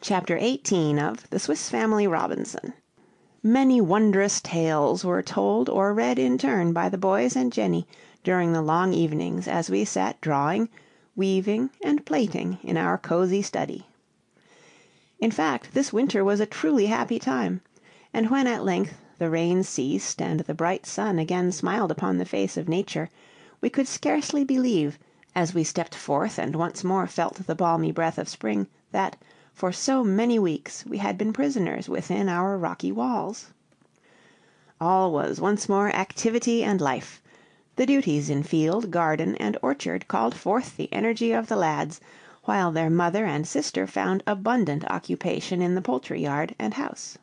CHAPTER XVIII of The Swiss Family Robinson Many wondrous tales were told or read in turn by the boys and Jenny during the long evenings as we sat drawing, weaving, and plaiting in our cozy study. In fact, this winter was a truly happy time; and when at length the rain ceased and the bright sun again smiled upon the face of nature, we could scarcely believe, as we stepped forth and once more felt the balmy breath of spring, that, for so many weeks, we had been prisoners within our rocky walls. All was once more activity and life; the duties in field, garden, and orchard called forth the energy of the lads, while their mother and sister found abundant occupation in the poultry yard and house.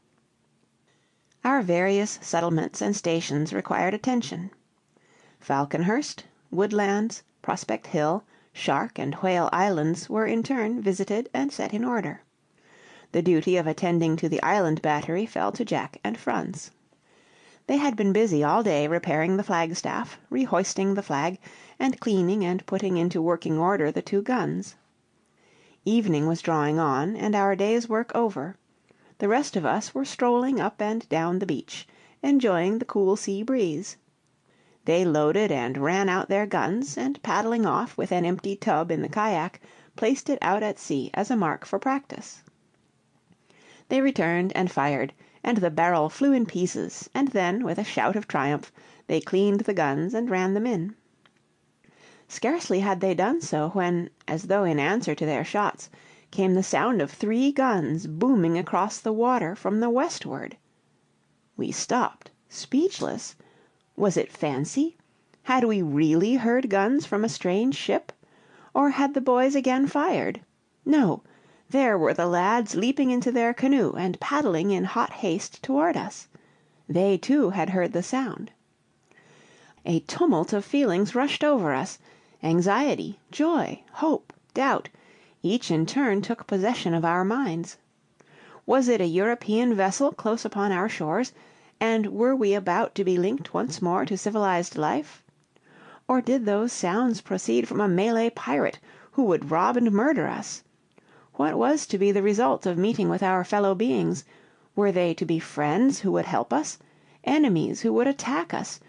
Our various settlements and stations required attention. Falconhurst, Woodlands, Prospect Hill, Shark and Whale Islands were in turn visited and set in order. The duty of attending to the Island battery fell to Jack and Franz. They had been busy all day repairing the flagstaff, rehoisting the flag, and cleaning and putting into working order the two guns. Evening was drawing on, and our day's work over; the rest of us were strolling up and down the beach, enjoying the cool sea breeze. They loaded and ran out their guns, and paddling off with an empty tub in the cajack, placed it out at sea as a mark for practice. They returned and fired, and the barrel flew in pieces, and then, with a shout of triumph, they cleaned the guns and ran them in. Scarcely had they done so, when, as though in answer to their shots, came the sound of three guns booming across the water from the westward. We stopped, speechless. Was it fancy? Had we really heard guns from a strange ship? Or had the boys again fired? No! There were the lads leaping into their canoe and paddling in hot haste toward us. They, too, had heard the sound. A tumult of feelings rushed over us anxiety, joy, hope, doubt, each in turn took possession of our minds. Was it a European vessel close upon our shores, and were we about to be linked once more to civilized life? Or did those sounds proceed from a Malay pirate who would rob and murder us? What was to be the result of meeting with our fellow beings? Were they to be friends who would help us, enemies who would attack us,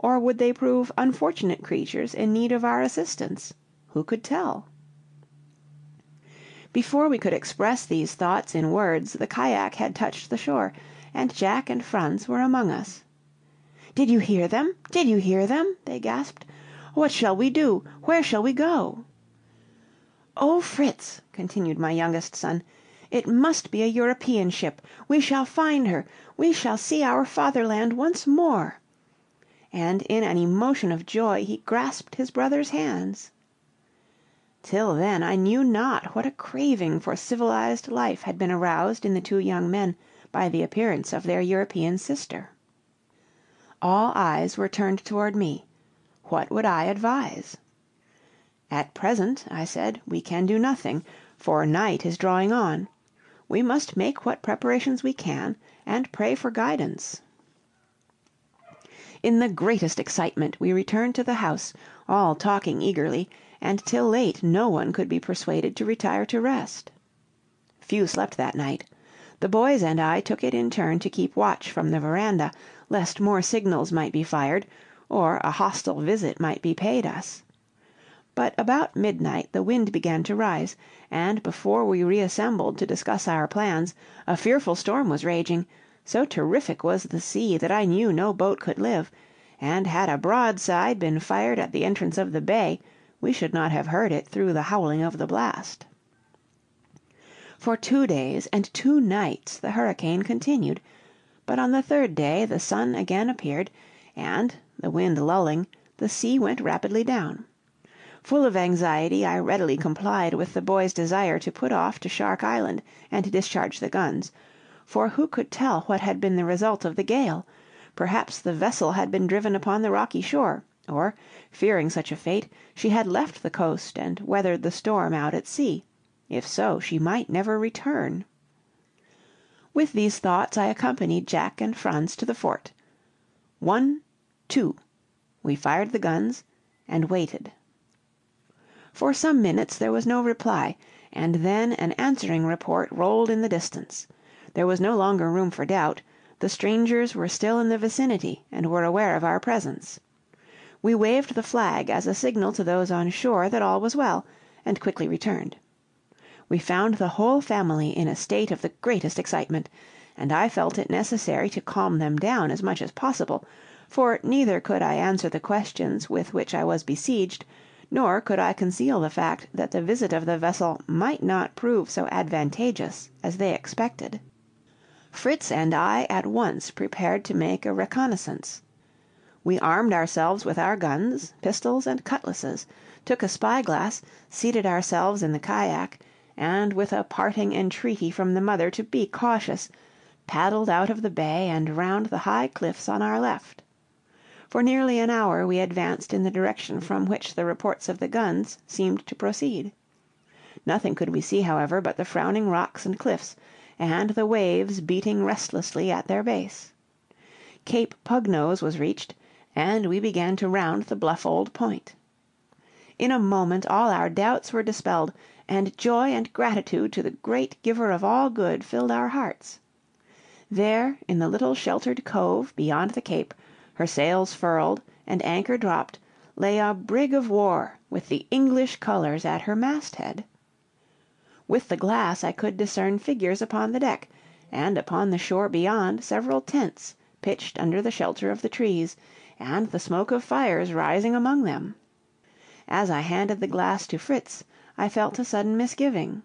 or would they prove unfortunate creatures in need of our assistance? Who could tell? Before we could express these thoughts in words the cajack had touched the shore, and Jack and Franz were among us. "Did you hear them? Did you hear them?" they gasped. "What shall we do? Where shall we go?" "Oh, Fritz!" continued my youngest son, "it must be a European ship! We shall find her! We shall see our fatherland once more!" And in an emotion of joy he grasped his brother's hands. Till then I knew not what a craving for civilized life had been aroused in the two young men by the appearance of their European sister. All eyes were turned toward me. What would I advise? "At present," I said, "we can do nothing, for night is drawing on. We must make what preparations we can, and pray for guidance." In the greatest excitement we returned to the house, all talking eagerly, and till late no one could be persuaded to retire to rest. Few slept that night. The boys and I took it in turn to keep watch from the veranda, lest more signals might be fired, or a hostile visit might be paid us. But about midnight the wind began to rise, and before we reassembled to discuss our plans, a fearful storm was raging; so terrific was the sea that I knew no boat could live, and had a broadside been fired at the entrance of the bay, we should not have heard it through the howling of the blast. For two days and two nights the hurricane continued; but on the third day the sun again appeared, and, the wind lulling, the sea went rapidly down. Full of anxiety, I readily complied with the boys' desire to put off to Shark Island and discharge the guns; for who could tell what had been the result of the gale? Perhaps the vessel had been driven upon the rocky shore, or, fearing such a fate, she had left the coast and weathered the storm out at sea; if so, she might never return. With these thoughts I accompanied Jack and Franz to the fort. One, two! We fired the guns and waited. For some minutes there was no reply, and then an answering report rolled in the distance. There was no longer room for doubt; the strangers were still in the vicinity and were aware of our presence. We waved the flag as a signal to those on shore that all was well, and quickly returned. We found the whole family in a state of the greatest excitement, and I felt it necessary to calm them down as much as possible, for neither could I answer the questions with which I was besieged, nor could I conceal the fact that the visit of the vessel might not prove so advantageous as they expected. Fritz and I at once prepared to make a reconnoissance. We armed ourselves with our guns, pistols, and cutlasses, took a spyglass, seated ourselves in the cajack, and with a parting entreaty from the mother to be cautious, paddled out of the bay and round the high cliffs on our left. For nearly an hour we advanced in the direction from which the reports of the guns seemed to proceed. Nothing could we see, however, but the frowning rocks and cliffs, and the waves beating restlessly at their base. Cape Pug Nose was reached, and we began to round the bluff old point. In a moment all our doubts were dispelled, and joy and gratitude to the Great Giver of all good filled our hearts. There, in the little sheltered cove beyond the cape, her sails furled, and anchor dropped, lay a brig of war with the English colors at her masthead. With the glass I could discern figures upon the deck, and upon the shore beyond several tents pitched under the shelter of the trees, and the smoke of fires rising among them. As I handed the glass to Fritz, I felt a sudden misgiving.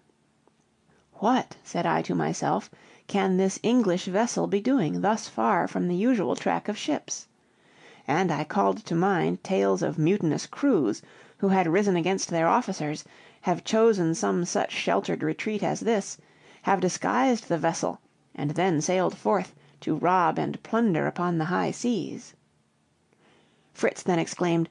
"What," said I to myself, "can this English vessel be doing thus far from the usual track of ships?" And I called to mind tales of mutinous crews who had risen against their officers, have chosen some such sheltered retreat as this, have disguised the vessel, and then sailed forth to rob and plunder upon the high seas. Fritz then exclaimed,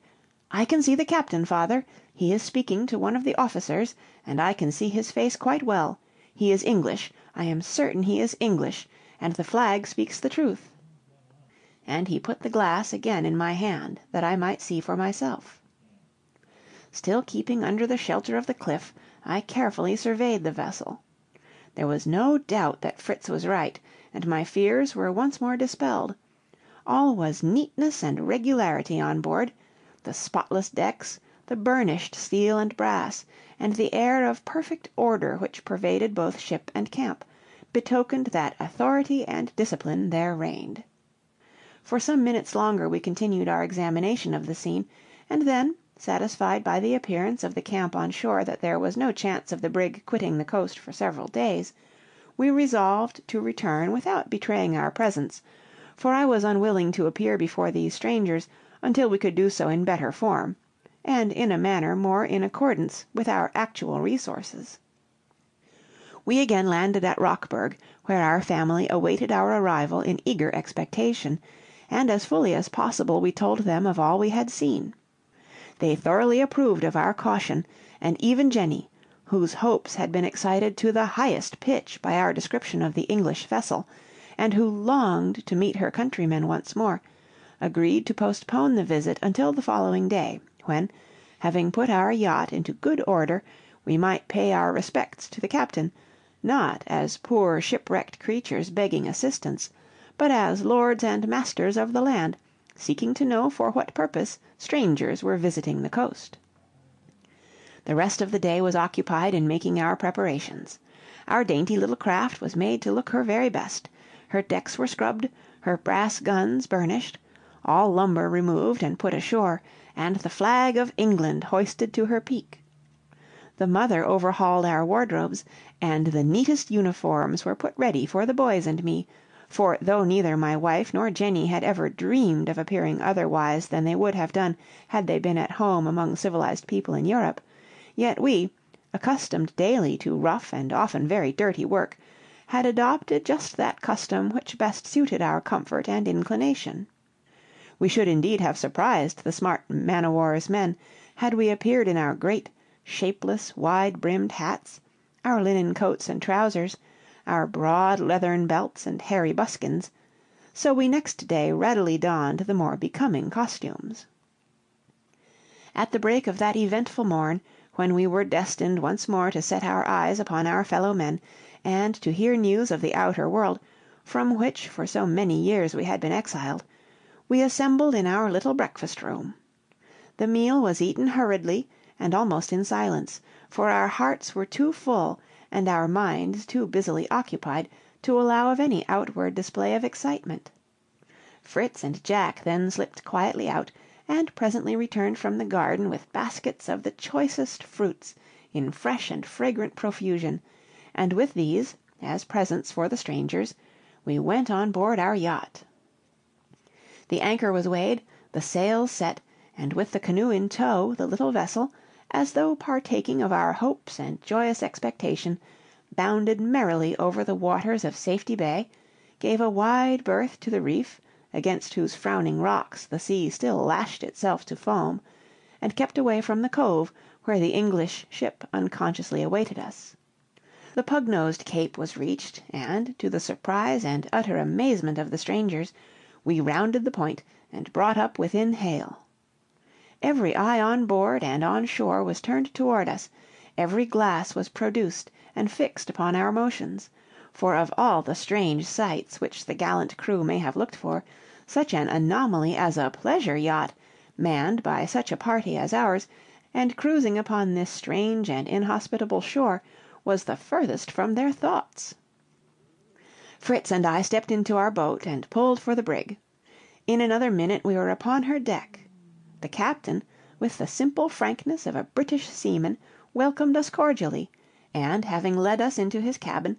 "I can see the captain, father; he is speaking to one of the officers, and I can see his face quite well. He is English, I am certain he is English, and the flag speaks the truth." And he put the glass again in my hand that I might see for myself. Still keeping under the shelter of the cliff, I carefully surveyed the vessel. There was no doubt that Fritz was right, and my fears were once more dispelled. All was neatness and regularity on board; the spotless decks, the burnished steel and brass, and the air of perfect order which pervaded both ship and camp, betokened that authority and discipline there reigned. For some minutes longer we continued our examination of the scene, and then, satisfied by the appearance of the camp on shore that there was no chance of the brig quitting the coast for several days, we resolved to return without betraying our presence, for I was unwilling to appear before these strangers until we could do so in better form, and in a manner more in accordance with our actual resources. We again landed at Rockburg, where our family awaited our arrival in eager expectation and as fully as possible we told them of all we had seen. They thoroughly approved of our caution, and even Jenny, whose hopes had been excited to the highest pitch by our description of the English vessel, and who longed to meet her countrymen once more, agreed to postpone the visit until the following day, when, having put our yacht into good order, we might pay our respects to the captain, not as poor shipwrecked creatures begging assistance but as lords and masters of the land, seeking to know for what purpose strangers were visiting the coast. The rest of the day was occupied in making our preparations. Our dainty little craft was made to look her very best; her decks were scrubbed, her brass guns burnished, all lumber removed and put ashore, and the flag of England hoisted to her peak. The mother overhauled our wardrobes, and the neatest uniforms were put ready for the boys and me, for though neither my wife nor Jenny had ever dreamed of appearing otherwise than they would have done had they been at home among civilized people in Europe, yet we, accustomed daily to rough and often very dirty work, had adopted just that custom which best suited our comfort and inclination. We should indeed have surprised the smart man o' war's men had we appeared in our great, shapeless, wide brimmed hats, our linen coats and trousers, our broad leathern belts and hairy buskins; so we next day readily donned the more becoming costumes. At the break of that eventful morn, when we were destined once more to set our eyes upon our fellow men, and to hear news of the outer world, from which for so many years we had been exiled, we assembled in our little breakfast room. The meal was eaten hurriedly and almost in silence, for our hearts were too full and our minds too busily occupied to allow of any outward display of excitement. Fritz and Jack then slipped quietly out, and presently returned from the garden with baskets of the choicest fruits in fresh and fragrant profusion, and with these, as presents for the strangers, we went on board our yacht. The anchor was weighed, the sails set, and with the canoe in tow, the little vessel, as though partaking of our hopes and joyous expectation, bounded merrily over the waters of Safety Bay, gave a wide berth to the reef, against whose frowning rocks the sea still lashed itself to foam, and kept away from the cove where the English ship unconsciously awaited us. The pug nosed cape was reached, and, to the surprise and utter amazement of the strangers, we rounded the point and brought up within hail. Every eye on board and on shore was turned toward us, every glass was produced and fixed upon our motions; for of all the strange sights which the gallant crew may have looked for, such an anomaly as a pleasure yacht, manned by such a party as ours, and cruising upon this strange and inhospitable shore, was the furthest from their thoughts. Fritz and I stepped into our boat and pulled for the brig. In another minute we were upon her deck. The captain, with the simple frankness of a British seaman, welcomed us cordially, and having led us into his cabin,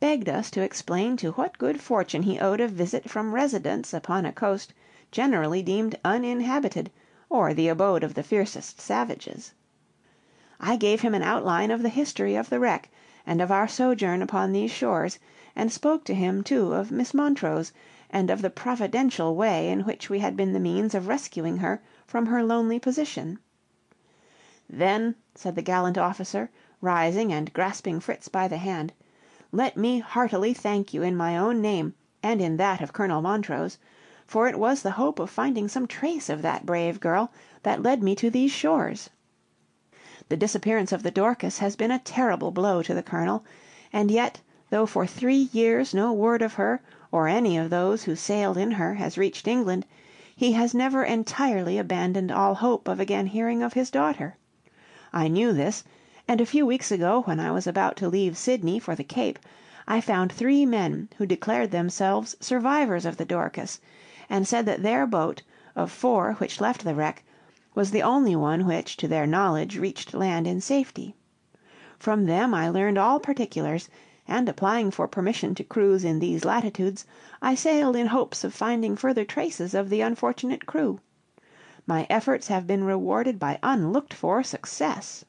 begged us to explain to what good fortune he owed a visit from residents upon a coast generally deemed uninhabited, or the abode of the fiercest savages. I gave him an outline of the history of the wreck, and of our sojourn upon these shores, and spoke to him, too, of Miss Montrose, and of the providential way in which we had been the means of rescuing her from her lonely position. "Then," said the gallant officer, rising and grasping Fritz by the hand, "let me heartily thank you in my own name, and in that of Colonel Montrose; for it was the hope of finding some trace of that brave girl that led me to these shores. The disappearance of the Dorcas has been a terrible blow to the colonel; and yet, though for three years no word of her, or any of those who sailed in her, has reached England, he has never entirely abandoned all hope of again hearing of his daughter. I knew this, and a few weeks ago, when I was about to leave Sydney for the Cape, I found three men who declared themselves survivors of the Dorcas, and said that their boat, of four which left the wreck, was the only one which, to their knowledge, reached land in safety. From them I learned all particulars, and applying for permission to cruise in these latitudes, I sailed in hopes of finding further traces of the unfortunate crew. My efforts have been rewarded by unlooked for success."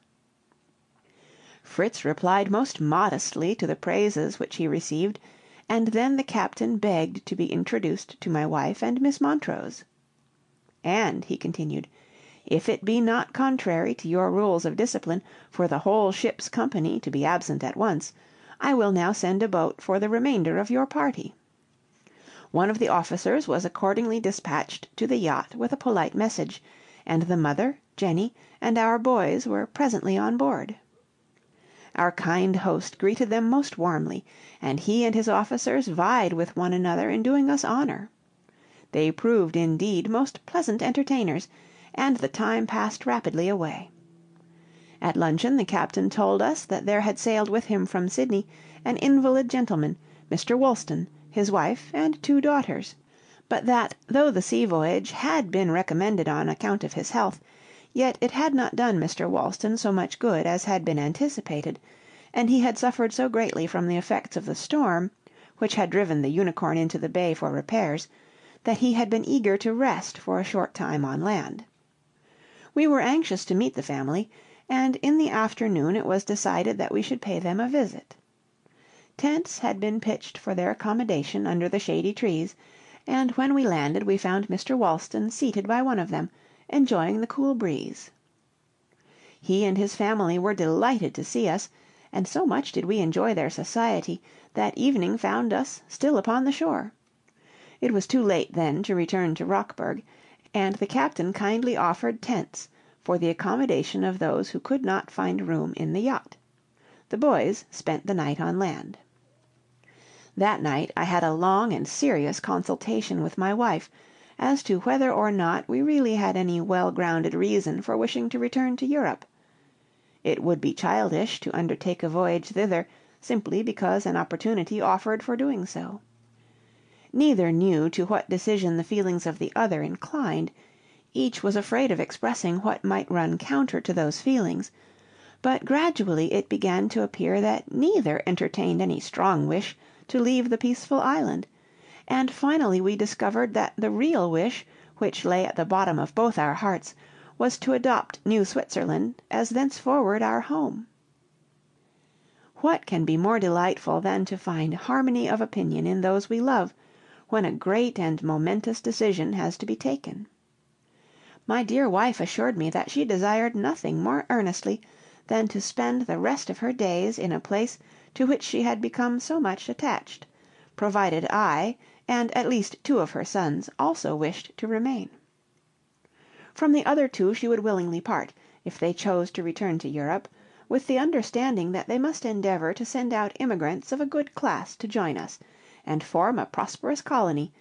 Fritz replied most modestly to the praises which he received, and then the captain begged to be introduced to my wife and Miss Montrose. "And," he continued, "if it be not contrary to your rules of discipline for the whole ship's company to be absent at once, I will now send a boat for the remainder of your party." One of the officers was accordingly dispatched to the yacht with a polite message, and the mother, Jenny, and our boys were presently on board. Our kind host greeted them most warmly, and he and his officers vied with one another in doing us honor. They proved indeed most pleasant entertainers, and the time passed rapidly away. At luncheon the captain told us that there had sailed with him from Sydney an invalid gentleman, Mr. Wolston, his wife, and two daughters; but that, though the sea voyage had been recommended on account of his health, yet it had not done Mr. Wolston so much good as had been anticipated, and he had suffered so greatly from the effects of the storm, which had driven the Unicorn into the bay for repairs, that he had been eager to rest for a short time on land. We were anxious to meet the family and in the afternoon it was decided that we should pay them a visit. Tents had been pitched for their accommodation under the shady trees, and when we landed we found Mr. Wolston seated by one of them, enjoying the cool breeze. He and his family were delighted to see us, and so much did we enjoy their society, that evening found us still upon the shore. It was too late then to return to Rockburg, and the captain kindly offered tents for the accommodation of those who could not find room in the yacht. The boys spent the night on land. That night I had a long and serious consultation with my wife as to whether or not we really had any well grounded reason for wishing to return to Europe. It would be childish to undertake a voyage thither simply because an opportunity offered for doing so. Neither knew to what decision the feelings of the other inclined; each was afraid of expressing what might run counter to those feelings; but gradually it began to appear that neither entertained any strong wish to leave the peaceful island, and finally we discovered that the real wish which lay at the bottom of both our hearts was to adopt New Switzerland as thenceforward our home. What can be more delightful than to find harmony of opinion in those we love, when a great and momentous decision has to be taken? My dear wife assured me that she desired nothing more earnestly than to spend the rest of her days in a place to which she had become so much attached, provided I, and at least two of her sons, also wished to remain. From the other two she would willingly part, if they chose to return to Europe, with the understanding that they must endeavor to send out immigrants of a good class to join us, and form a prosperous colony,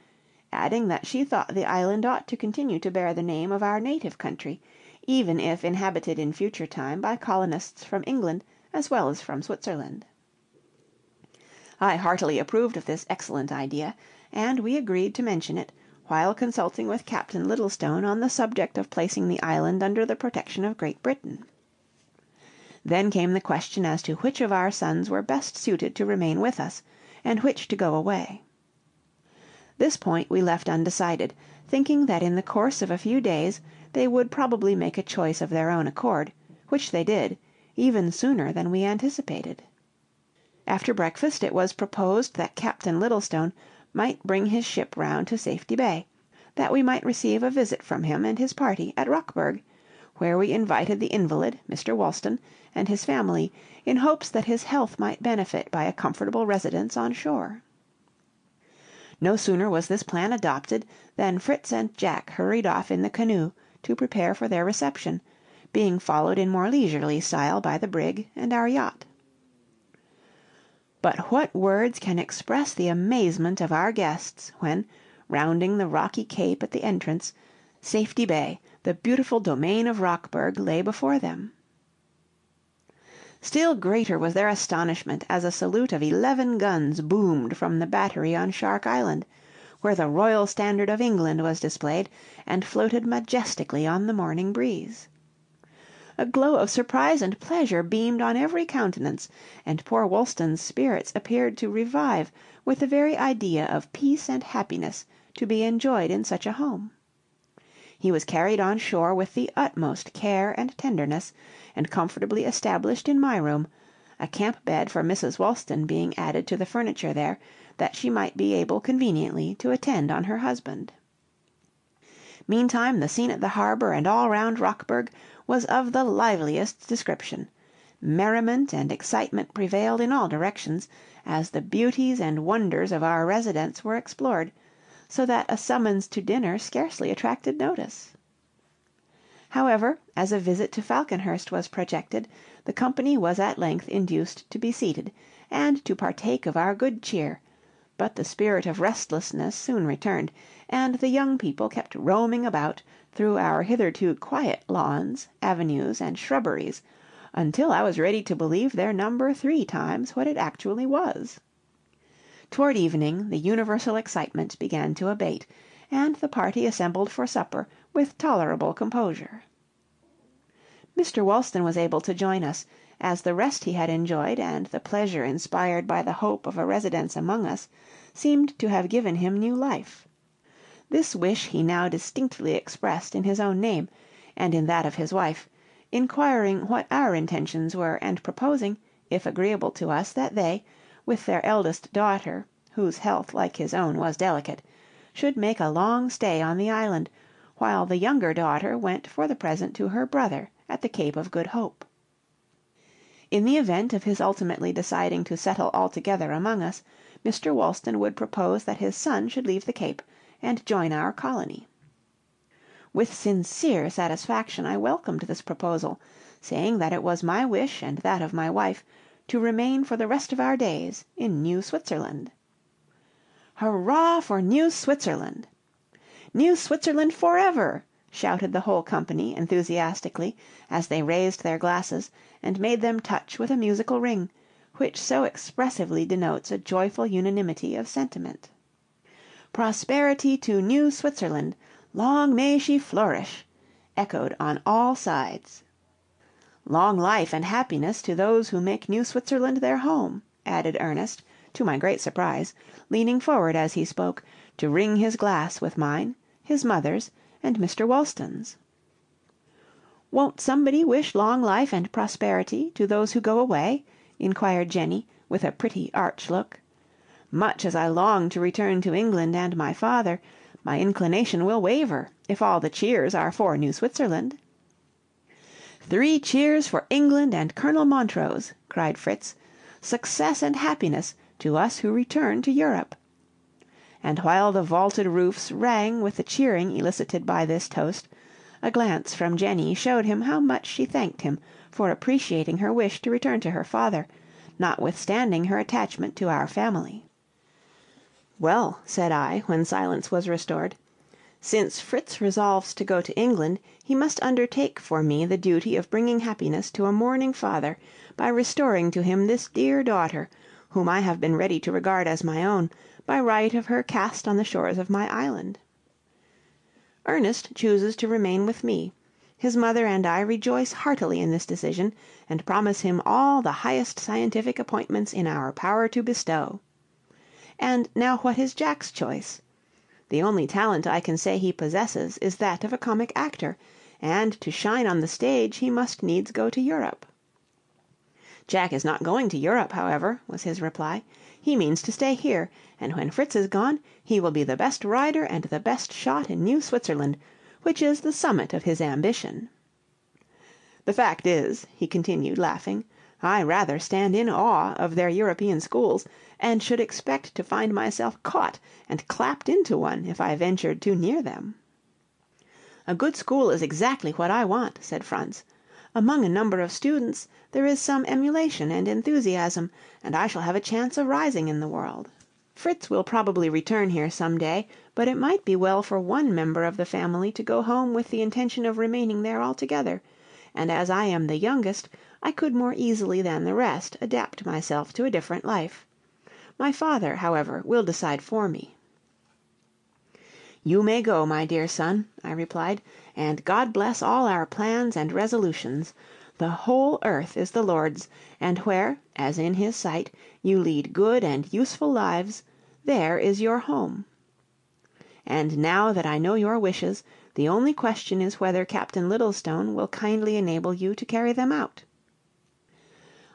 adding that she thought the island ought to continue to bear the name of our native country, even if inhabited in future time by colonists from England as well as from Switzerland. I heartily approved of this excellent idea, and we agreed to mention it, while consulting with Captain Littlestone on the subject of placing the island under the protection of Great Britain. Then came the question as to which of our sons were best suited to remain with us, and which to go away. This point we left undecided, thinking that in the course of a few days they would probably make a choice of their own accord, which they did, even sooner than we anticipated. After breakfast it was proposed that Captain Littlestone might bring his ship round to Safety Bay, that we might receive a visit from him and his party at Rockburg, where we invited the invalid, Mr. Wolston, and his family, in hopes that his health might benefit by a comfortable residence on shore. No sooner was this plan adopted than Fritz and Jack hurried off in the canoe to prepare for their reception, being followed in more leisurely style by the brig and our yacht. But what words can express the amazement of our guests when, rounding the rocky cape at the entrance, Safety Bay, the beautiful domain of Rockburg, lay before them! Still greater was their astonishment as a salute of eleven guns boomed from the battery on Shark Island, where the royal standard of England was displayed and floated majestically on the morning breeze. A glow of surprise and pleasure beamed on every countenance, and poor Wolston's spirits appeared to revive with the very idea of peace and happiness to be enjoyed in such a home. He was carried on shore with the utmost care and tenderness, and comfortably established in my room, a camp bed for Mrs. Wolston being added to the furniture there, that she might be able conveniently to attend on her husband. Meantime the scene at the harbor and all round Rockburg was of the liveliest description; merriment and excitement prevailed in all directions, as the beauties and wonders of our residence were explored, so that a summons to dinner scarcely attracted notice. However, as a visit to Falconhurst was projected, the company was at length induced to be seated, and to partake of our good cheer but the spirit of restlessness soon returned, and the young people kept roaming about through our hitherto quiet lawns, avenues, and shrubberies, until I was ready to believe their number three times what it actually was. Toward evening the universal excitement began to abate, and the party assembled for supper with tolerable composure. Mr. Wolston was able to join us, as the rest he had enjoyed and the pleasure inspired by the hope of a residence among us seemed to have given him new life. This wish he now distinctly expressed in his own name, and in that of his wife, inquiring what our intentions were, and proposing, if agreeable to us, that they, with their eldest daughter, whose health, like his own, was delicate, should make a long stay on the island, while the younger daughter went for the present to her brother at the Cape of Good Hope. In the event of his ultimately deciding to settle altogether among us, Mr. Wolston would propose that his son should leave the Cape and join our colony. With sincere satisfaction I welcomed this proposal, saying that it was my wish and that of my wife to remain for the rest of our days in New Switzerland. "Hurrah for New Switzerland!" "New Switzerland forever!" shouted the whole company enthusiastically, as they raised their glasses and made them touch with a musical ring, which so expressively denotes a joyful unanimity of sentiment. "Prosperity to New Switzerland! Long may she flourish!" echoed on all sides. "Long life and happiness to those who make New Switzerland their home!" added Ernest, to my great surprise, leaning forward as he spoke, to ring his glass with mine, his mother's, and Mr. Wolston's. "Won't somebody wish long life and prosperity to those who go away?" inquired Jenny, with a pretty arch look. "Much as I long to return to England and my father, my inclination will waver, if all the cheers are for New Switzerland." "Three cheers for England and Colonel Montrose!" cried Fritz. "Success and happiness to us who return to Europe!" And while the vaulted roofs rang with the cheering elicited by this toast, a glance from Jenny showed him how much she thanked him for appreciating her wish to return to her father, notwithstanding her attachment to our family. "Well," said I, when silence was restored, "since Fritz resolves to go to England, he must undertake for me the duty of bringing happiness to a mourning father by restoring to him this dear daughter, whom I have been ready to regard as my own, by right of her cast on the shores of my island. Ernest chooses to remain with me; his mother and I rejoice heartily in this decision, and promise him all the highest scientific appointments in our power to bestow. And now what is Jack's choice? The only talent I can say he possesses is that of a comic actor, and to shine on the stage he must needs go to Europe. "Jack is not going to Europe, however," was his reply. "He means to stay here, and when Fritz is gone, he will be the best rider and the best shot in New Switzerland, which is the summit of his ambition. The fact is," he continued, laughing, "I rather stand in awe of their European schools, and should expect to find myself caught and clapped into one if I ventured too near them." "A good school is exactly what I want," said Franz. "Among a number of students there is some emulation and enthusiasm, and I shall have a chance of rising in the world. Fritz will probably return here some day, but it might be well for one member of the family to go home with the intention of remaining there altogether, and as I am the youngest, I could more easily than the rest adapt myself to a different life. My father, however, will decide for me." "You may go, my dear son," I replied, "and God bless all our plans and resolutions. The whole earth is the Lord's, and where, as in his sight, you lead good and useful lives, there is your home. And now that I know your wishes, the only question is whether Captain Littlestone will kindly enable you to carry them out."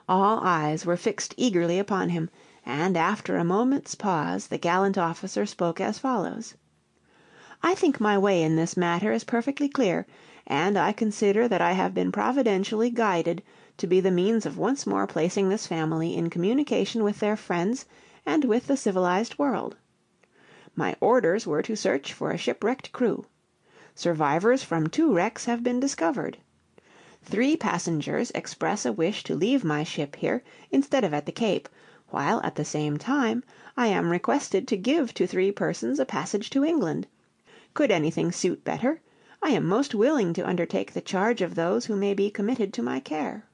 All eyes were fixed eagerly upon him, and after a moment's pause the gallant officer spoke as follows: "I think my way in this matter is perfectly clear, and I consider that I have been providentially guided to be the means of once more placing this family in communication with their friends and with the civilized world. My orders were to search for a shipwrecked crew. Survivors from two wrecks have been discovered. Three passengers express a wish to leave my ship here instead of at the Cape, while at the same time I am requested to give to three persons a passage to England. Could anything suit better? I am most willing to undertake the charge of those who may be committed to my care.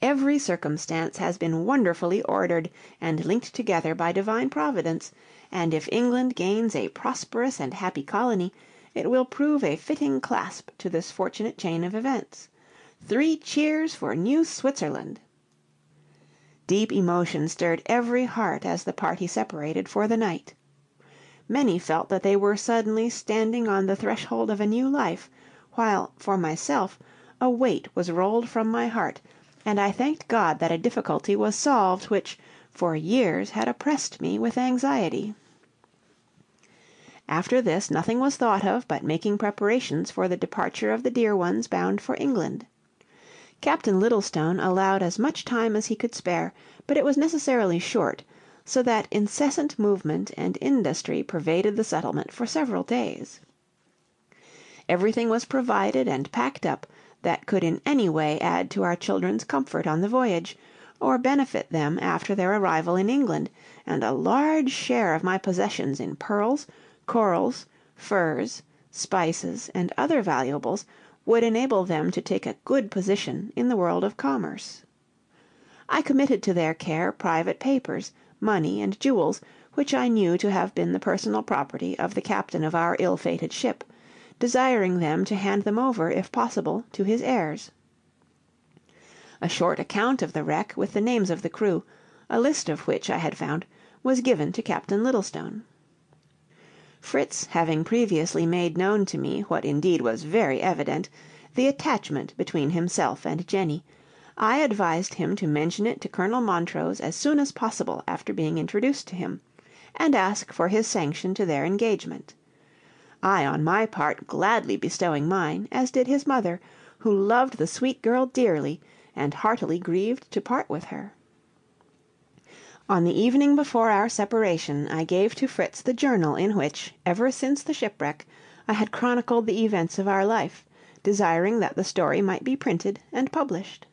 Every circumstance has been wonderfully ordered and linked together by divine Providence, and if England gains a prosperous and happy colony, it will prove a fitting clasp to this fortunate chain of events. Three cheers for New Switzerland! Deep emotion stirred every heart as the party separated for the night. Many felt that they were suddenly standing on the threshold of a new life, while, for myself, a weight was rolled from my heart, and I thanked God that a difficulty was solved which, for years, had oppressed me with anxiety. After this nothing was thought of but making preparations for the departure of the dear ones bound for England. Captain Littlestone allowed as much time as he could spare, but it was necessarily short, so that incessant movement and industry pervaded the settlement for several days. Everything was provided and packed up that could in any way add to our children's comfort on the voyage, or benefit them after their arrival in England, and a large share of my possessions in pearls, corals, furs, spices, and other valuables would enable them to take a good position in the world of commerce. I committed to their care private papers, money, and jewels, which I knew to have been the personal property of the captain of our ill fated ship, desiring them to hand them over, if possible, to his heirs. A short account of the wreck, with the names of the crew, a list of which I had found, was given to Captain Littlestone. Fritz having previously made known to me, what indeed was very evident, the attachment between himself and Jenny, I advised him to mention it to Colonel Montrose as soon as possible after being introduced to him, and ask for his sanction to their engagement; I, on my part, gladly bestowing mine, as did his mother, who loved the sweet girl dearly, and heartily grieved to part with her. On the evening before our separation, I gave to Fritz the journal in which, ever since the shipwreck, I had chronicled the events of our life, desiring that the story might be printed and published.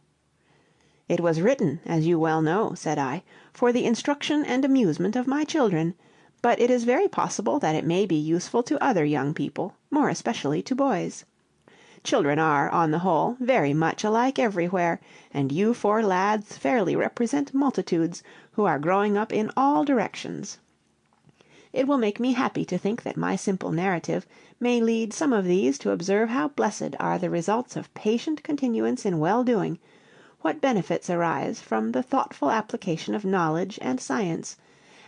"It was written, as you well know," said I, "for the instruction and amusement of my children, but it is very possible that it may be useful to other young people, more especially to boys. Children are, on the whole, very much alike everywhere, and you four lads fairly represent multitudes who are growing up in all directions. It will make me happy to think that my simple narrative may lead some of these to observe how blessed are the results of patient continuance in well doing what benefits arise from the thoughtful application of knowledge and science,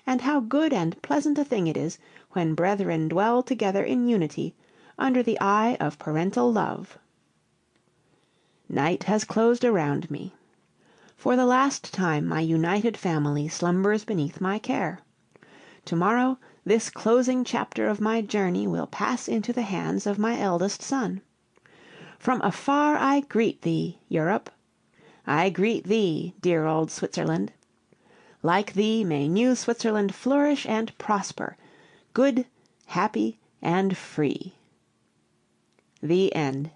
and how good and pleasant a thing it is when brethren dwell together in unity, under the eye of parental love. Night has closed around me. For the last time my united family slumbers beneath my care. To morrow this closing chapter of my journey will pass into the hands of my eldest son. From afar I greet thee, Europe! I greet thee, dear old Switzerland. Like thee may New Switzerland flourish and prosper, good, happy, and free. THE END.